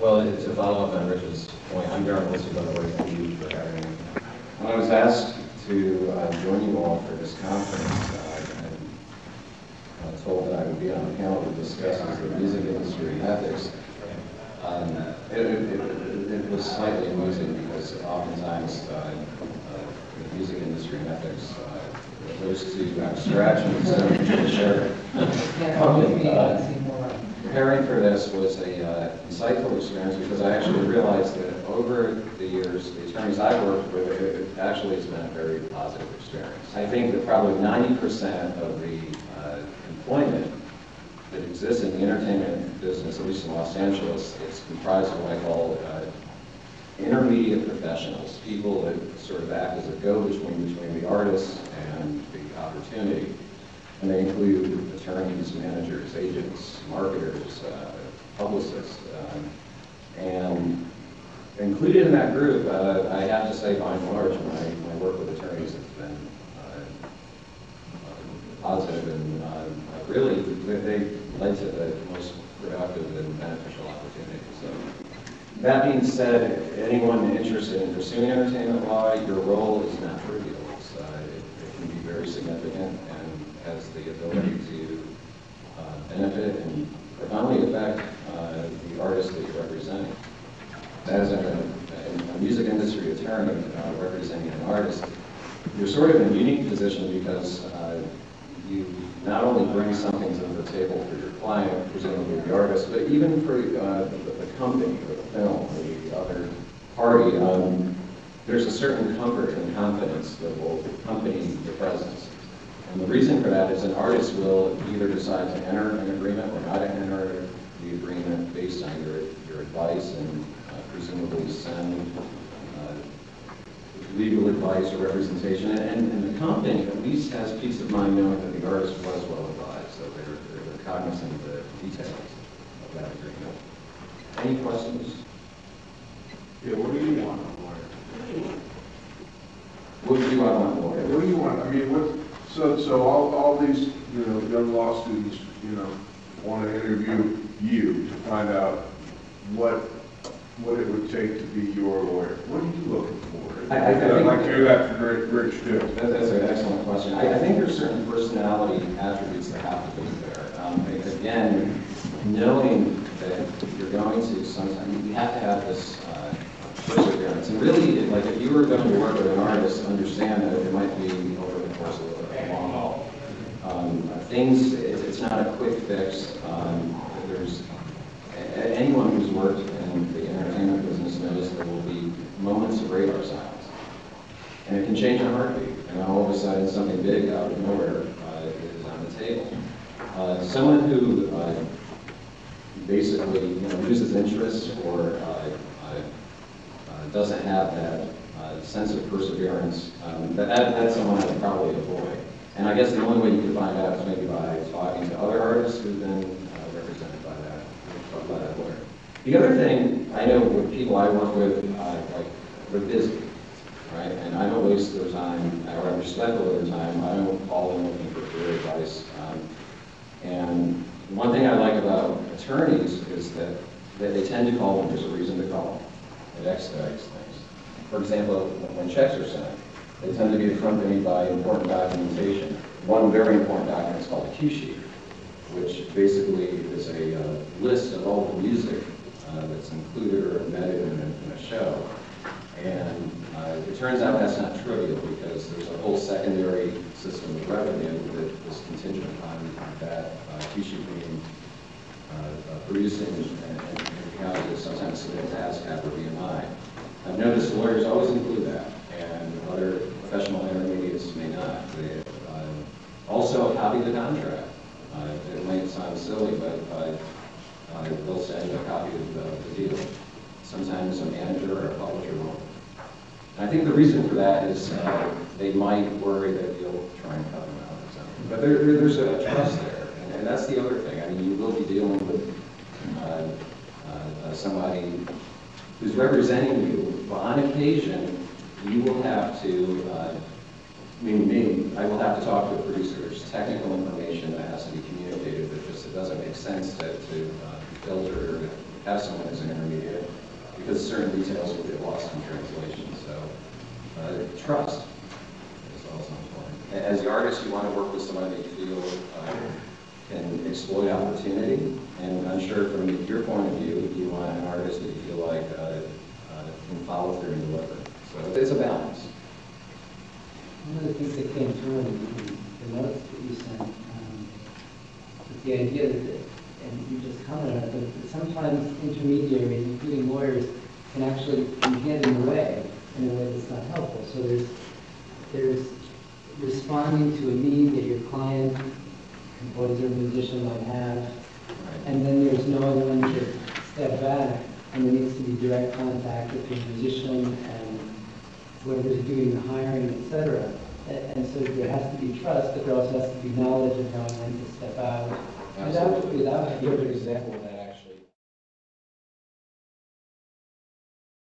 Well, to to follow up on Rich's point, I'm Darren Wilsey, by the way, thank you for having me. When I was asked to uh, join you all for this conference, uh, and uh, told that I would be on a panel to discuss the music industry ethics, um, it, it, it- it was slightly amusing because oftentimes uh, uh, the music industry and ethics uh, goes to abstractions and share. Uh, Preparing for this was a uh, insightful experience because I actually realized that over the years, the attorneys I've worked with, it actually has been a very positive experience. I think that probably 90% of the uh, employment that exists in the entertainment business, at least in Los Angeles, is comprised of what I call uh, intermediate professionals, people that sort of act as a go-between between the artist and the opportunity. And they include attorneys, managers, agents, marketers, uh, publicists. um, And included in that group, uh, I have to say by and large, my, my work with attorneys has been uh, uh, positive and uh, really, they led to the most productive and beneficial opportunities. So that being said, anyone interested in pursuing entertainment law, your role is not trivial. Uh, It it can be very significant and has the ability to uh, benefit and profoundly affect uh, the artist that you're representing. As a a music industry attorney uh, representing an artist, you're sort of in a unique position because uh, you not only bring something to the table for your client, presumably the artist, but even for uh, the the company, or the film, or the other party. um, There's a certain comfort and confidence that will accompany your presence. And the reason for that is an artist will either decide to enter an agreement or not enter the agreement based on your, your advice and uh, presumably send uh, legal advice or representation. And, and the company at least has peace of mind knowing that the artist was well advised, so they're, they're cognizant of the details of that agreement. Any questions? Yeah, what do you want, lawyer? What do you want, What lawyer? do you want, I mean, what, so, so all, all these, you know, young law students, you know, want to interview you to find out what, what it would take to be your lawyer. What are you looking for? I- I- I I'd think- like to do that for Rich, Rich. That- That's an excellent question. I, I think there's certain personality attributes that have to be there. Um, again, knowing that you're going to sometimes, you have to have this, uh, perseverance. And really, like, if you were going to work with an artist, understand that it might be over the course of a long haul. Um, things, it's, it's not a quick fix. Um, there's, anyone who's worked in the entertainment business knows there will be moments of radar silence. And it can change in a heartbeat, and all of a sudden, something big out of nowhere uh, is on the table. Uh, Someone who uh, basically, you know, loses interest or uh, uh, uh, doesn't have that uh, sense of perseverance, um, that, that- that's someone I would probably avoid. And I guess the only way you can find out is maybe by talking to other artists who've been uh, represented by that, by that lawyer. The other thing, I know with people I work with, uh, like, they're busy, right? And I don't waste their time, or I'm respectful of their time, I don't call them looking for career advice. Um, And one thing I like about attorneys is that, that they tend to call when there's a reason to call. It expedites things. For example, when checks are sent, they tend to be accompanied by important documentation. One very important document is called a cue sheet, which basically is a uh, list of all the music uh, that's included or embedded in a, in a show. And uh, it turns out that's not trivial because there's a whole secondary system of revenue that is contingent upon that uh, cue sheet being uh, uh, produced and and- and sometimes submitted to ASCAP or BMI. I've noticed lawyers always include that, and other professional intermediates may not. They, uh, Also, copy the contract. Uh, It might sound silly, but uh, they'll send you a copy of the the deal. Sometimes a manager or a publisher won't. I think the reason for that is uh, they might worry that you'll try and cut them out or something. But there, there- there's a trust there, and- and that's the other thing. I mean, you will be dealing with uh, uh, somebody who's representing you, but on occasion, you will have to, uh, I mean, me, I will have to talk to a producer. There's technical information that has to be communicated that just, it doesn't make sense to, to uh, filter or have someone as an intermediary. because certain details will get lost in translation, so, uh, trust is also important. As the artist, you want to work with somebody that you feel uh, can exploit opportunity, and I'm sure from your point of view, you want an artist that you feel like uh, follow through and deliver. So it's a balance. One of the things that came through in the- notes that you sent, um, was the idea that, and you just commented on it, but that sometimes intermediaries, including lawyers, can actually be getting in the way in a way that's not helpful. So there's, there's responding to a need that your client, composer, musician might have, and then there's knowing when to step back, and there needs to be direct contact with the musician and whoever's doing the hiring, et cetera. And so there has to be trust, but there also has to be knowledge of knowing when to step out. Without, without, Give an example of that.